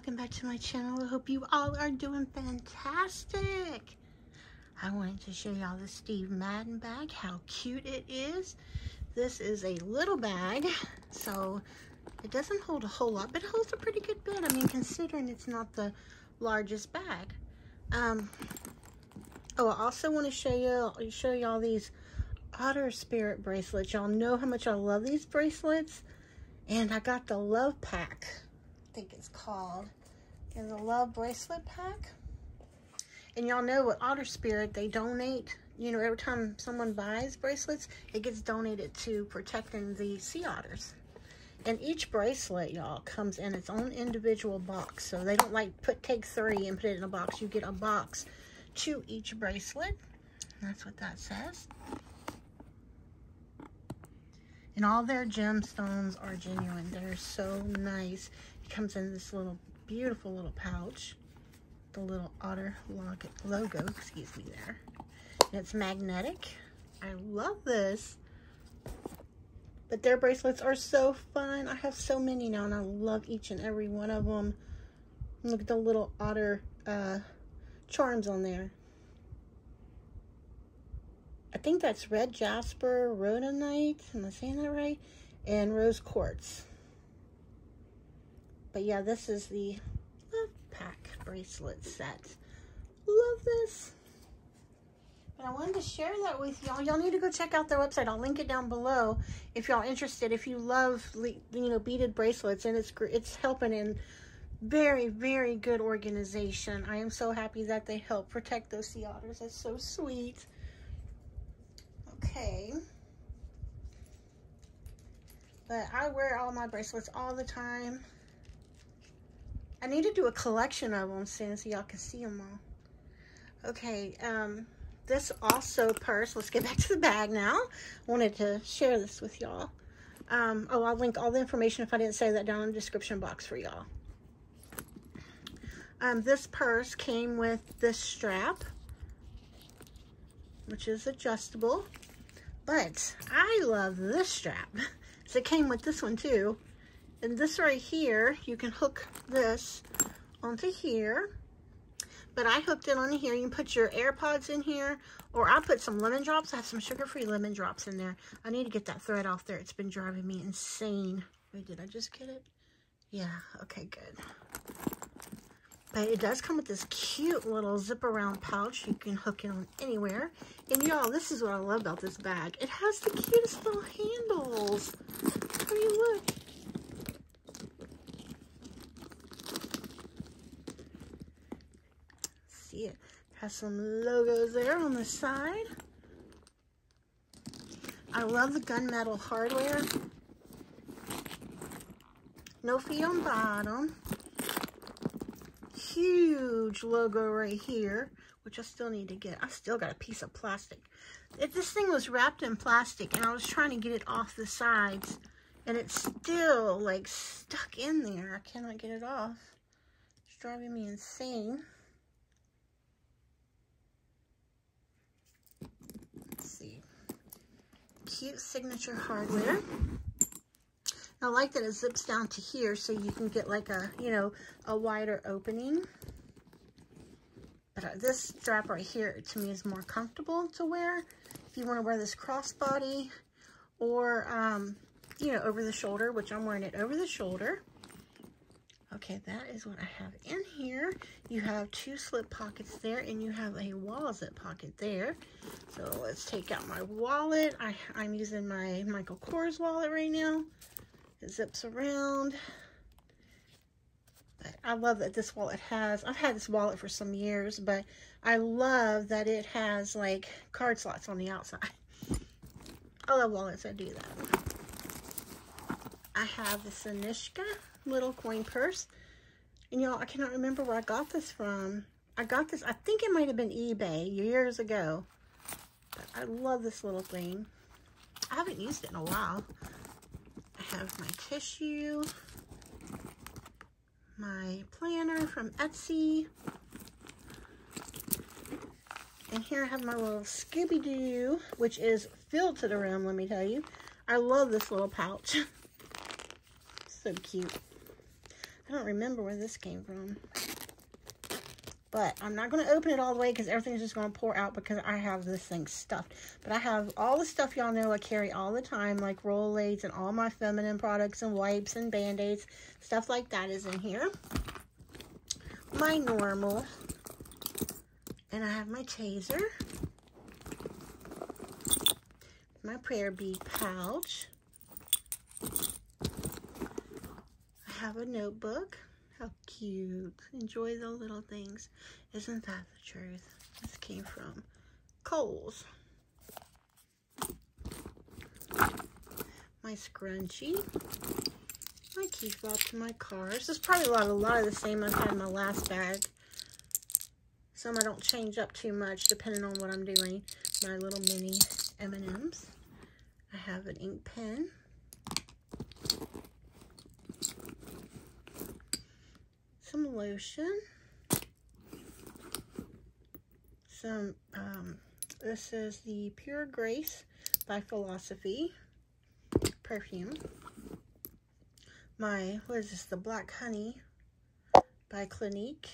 welcome back to my channel. I hope you all are doing fantastic. I wanted to show y'all the Steve Madden bag, how cute it is. This is a little bag, so it doesn't hold a whole lot, but it holds a pretty good bit. I mean, considering it's not the largest bag. Um, oh, I also want to show you show y'all these Otter Spirit bracelets. Y'all know how much I love these bracelets. And I got the Love Pack, think it's called. And the Love Bracelet Pack. And y'all know with Otter Spirit, they donate, you know, every time someone buys bracelets, it gets donated to protecting the sea otters. And each bracelet, y'all, comes in its own individual box. So they don't like put take three and put it in a box. You get a box to each bracelet. That's what that says. And all their gemstones are genuine. They're so nice. It comes in this little beautiful little pouch. The little otter logo, excuse me there. And it's magnetic. I love this. But their bracelets are so fun. I have so many now and I love each and every one of them. Look at the little otter uh, charms on there. I think that's red jasper, rhodonite, am I saying that right? And rose quartz. But yeah, this is the Love Pack bracelet set. Love this. But I wanted to share that with y'all. Y'all need to go check out their website. I'll link it down below if y'all interested. If you love, you know, beaded bracelets, and it's it's helping in very, very good organization. I am so happy that they help protect those sea otters. That's so sweet okay. But I wear all my bracelets all the time. I need to do a collection of them soon so y'all can see them all. Okay, um, this also purse, let's get back to the bag now. Wanted to share this with y'all. Um, oh, I'll link all the information if I didn't say that down in the description box for y'all. Um, this purse came with this strap, which is adjustable. But I love this strap. So it came with this one too. And this right here, you can hook this onto here. But I hooked it onto here. You can put your AirPods in here. Or I put some lemon drops. I have some sugar-free lemon drops in there. I need to get that thread off there. It's been driving me insane. Wait, did I just get it? Yeah, okay, good. But it does come with this cute little zip around pouch. You can hook it on anywhere. And y'all, this is what I love about this bag. It has the cutest little handles. Do you look? See it has some logos there on the side. I love the gunmetal hardware. No feet on bottom huge logo right here, which I still need to get. I still got a piece of plastic. If this thing was wrapped in plastic and I was trying to get it off the sides and it's still like stuck in there. I cannot get it off. It's driving me insane. Let's see. Cute signature hardware. I like that it zips down to here so you can get like a, you know, a wider opening. But uh, this strap right here to me is more comfortable to wear. If you want to wear this crossbody or, um, you know, over the shoulder, which I'm wearing it over the shoulder. Okay, that is what I have in here. You have two slip pockets there, and you have a wallet pocket there. So let's take out my wallet. I, I'm using my Michael Kors wallet right now. It zips around. I love that this wallet has, I've had this wallet for some years, but I love that it has like card slots on the outside. I love wallets that do that. I have this Anuschka little coin purse. And y'all, I cannot remember where I got this from. I got this, I think it might have been eBay years ago. But I love this little thing. I haven't used it in a while. Have my tissue, my planner from Etsy, and here I have my little Scooby-Doo, which is filled to the rim, let me tell you. I love this little pouch. so cute. I don't remember where this came from. But I'm not going to open it all the way because everything's just going to pour out because I have this thing stuffed. But I have all the stuff y'all know I carry all the time, like Rolaids and all my feminine products and wipes and Band-Aids. Stuff like that is in here. My normal. And I have my taser. My prayer bead pouch. I have a notebook. How cute. Enjoy the little things. Isn't that the truth? This came from Kohl's. My scrunchie. My key fob to my car. This is probably a lot, a lot of the same I've had in my last bag. Some I don't change up too much depending on what I'm doing. My little mini M&Ms. I have an ink pen. Some lotion, some, um, this is the Pure Grace by Philosophy perfume. My, what is this, the Black Honey by Clinique.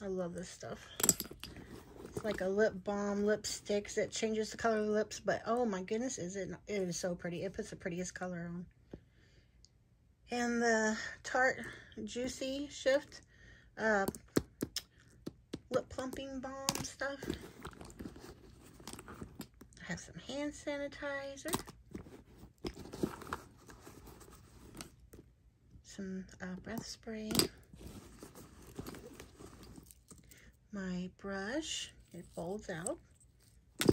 I love this stuff. It's like a lip balm, lipsticks. It changes the color of the lips, but oh my goodness, is it, it is so pretty. It puts the prettiest color on and the Tarte Juicy Shift uh, lip plumping balm stuff. I have some hand sanitizer. Some uh, breath spray. My brush, it folds out. I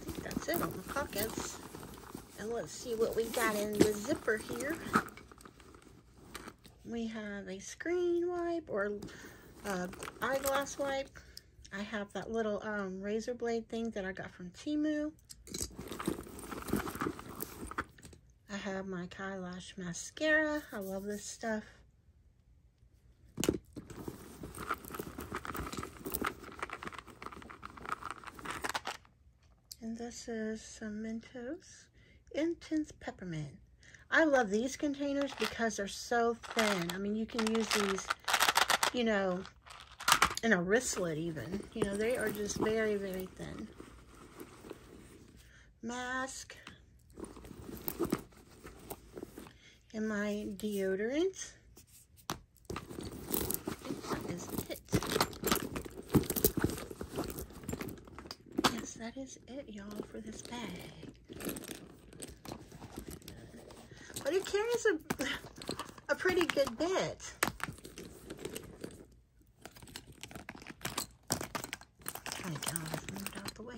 think that's it on the pockets. And let's see what we got in the zipper here. We have a screen wipe or uh, eyeglass wipe. I have that little um, razor blade thing that I got from Temu. I have my Kylash mascara. I love this stuff. And this is some Mentos Intense Peppermint. I love these containers because they're so thin. I mean, you can use these, you know, in a wristlet even. You know, they are just very, very thin. Mask. And my deodorant. that is it. Yes, that is it, y'all, for this bag. But carries a, a pretty good bit. out the way.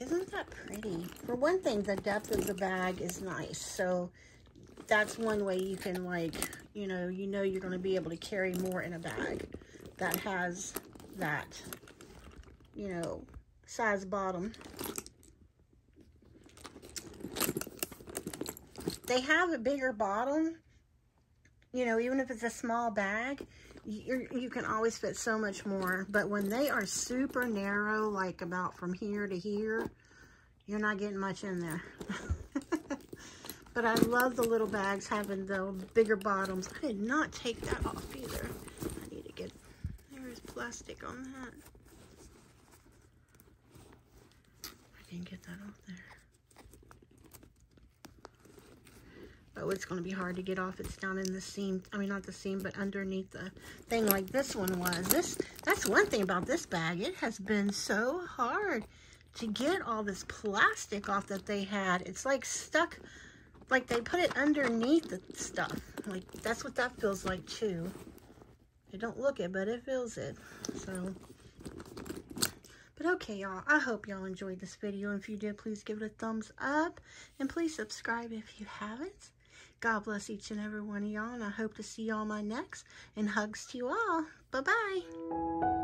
isn't that pretty? For one thing, the depth of the bag is nice. So that's one way you can like, you know, you know you're going to be able to carry more in a bag that has that, you know, size bottom. They have a bigger bottom, you know, even if it's a small bag, you you can always fit so much more. But when they are super narrow, like about from here to here, you're not getting much in there. but I love the little bags having the bigger bottoms. I did not take that off either. I need to get, there's plastic on that. I didn't get that off there. Oh, it's going to be hard to get off. It's down in the seam. I mean, not the seam, but underneath the thing like this one was. This That's one thing about this bag. It has been so hard to get all this plastic off that they had. It's like stuck, like they put it underneath the stuff. Like, that's what that feels like, too. It don't look it, but it feels it. So, but okay, y'all. I hope y'all enjoyed this video. If you did, please give it a thumbs up. And please subscribe if you haven't. God bless each and every one of y'all, and I hope to see y'all my next. And hugs to you all. Bye-bye.